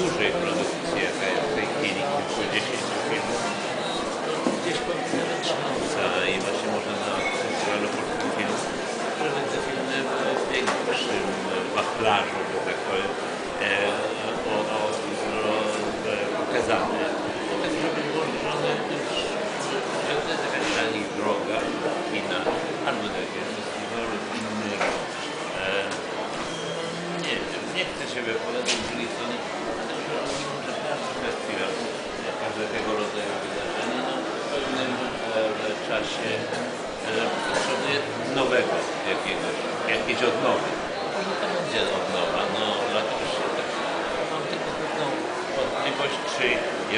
dużej produkcji, jaka jest w tej chwili, kilkudziesięciu filmów, to gdzieś szansa i właśnie może na festiwalu polskich filmów, żeby te filmy w większym wachlarzu, że tak powiem, e, o, o, o, e, pokazane. Tak, żeby włączone też, że to jest jakaś dla nich droga kina, albo do jakiegoś festiwalu innego. E, nie wiem, nie chcę się wypowiadać z drugiej strony, uważam, że każdy festiwal, e, każde tego rodzaju wydarzenie, no, w pewnym e, czasie e, potrzebuje nowego jakiegoś, jakiejś odnowy. Może to będzie odnowa, no dlatego się tak mam tylko pewną wątpliwość, czy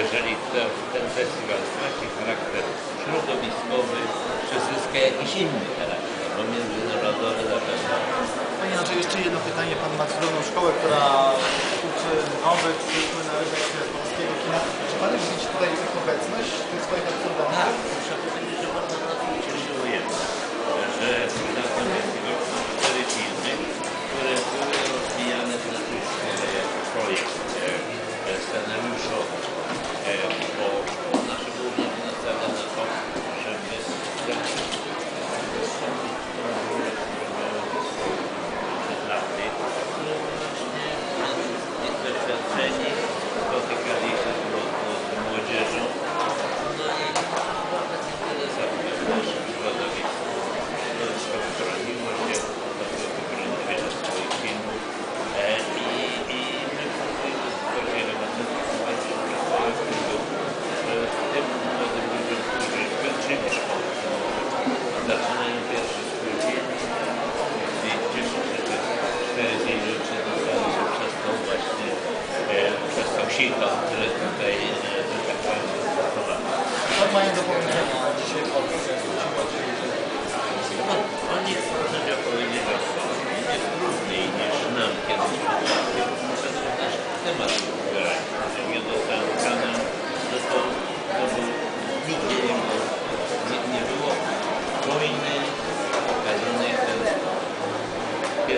jeżeli te, ten festiwal straci charakter środowiskowy, czy zyska jakiś inny charakter, bo międzynarodowy na pewno Panie Andrzej, jeszcze jedno pytanie. Pan ma cudowną szkołę, która uczy nowych, przyszły na rynek polskiego kina. Czy Pan widzi tutaj ich obecność, tych swoich absolwentów? Tak, muszę powiedzieć, że bardzo nas ucieszyło jedno, że na tym festiwalu są cztery filmy, które były rozwijane praktycznie jako projekt e, e, scenariuszowy,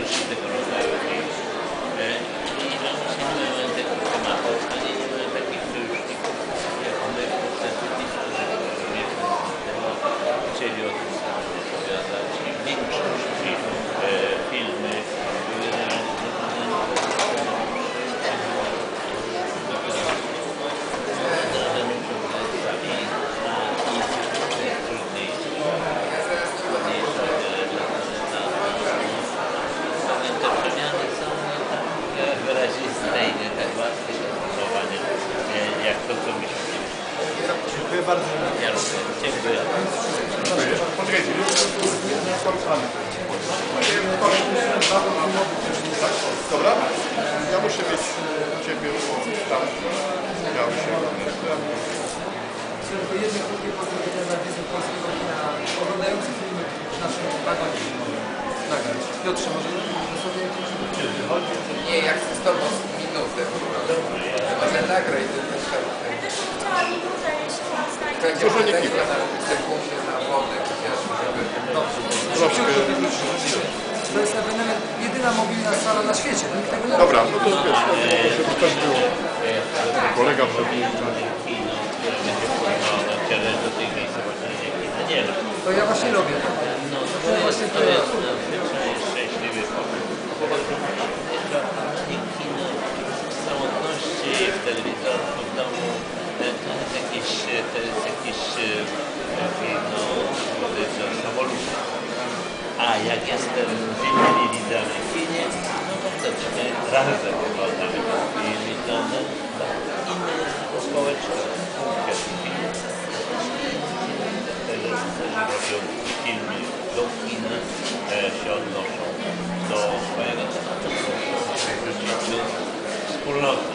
Thank you. Bardzo. ja rozumiem. Dziękuję. Dobra? Ja muszę mieć u Ciebie tak. Ja muszę Tylko jedno krótkie pozdrowienia dla widzów polskiego kina oglądających filmy w naszym wagonie nagrać. Piotrze, może dosłownie jakieś Nie, jak z tobą minutę po prostu. Może nagraj ten ten temat. Chciałam minutę, jeśli pan znajdzie. Będzie Proszę nie pytanie klikać. na sekundę na wodę chociaż, żeby... troszkę. To jest ewenement, jedyna mobilna sala na świecie. Nikt tego nie Dobra, no to wiesz, no to żeby też było. Kolega nie ma. To ja właśnie robię tak. No to, To właśnie to jest jak jestem z innymi widzami w kinie, no to wtedy razem oglądamy ten film i to, no, inne jest to społeczne. Reżyserzy robią filmy do kina, e, się odnoszą do swojego tematu, do wspólnoty.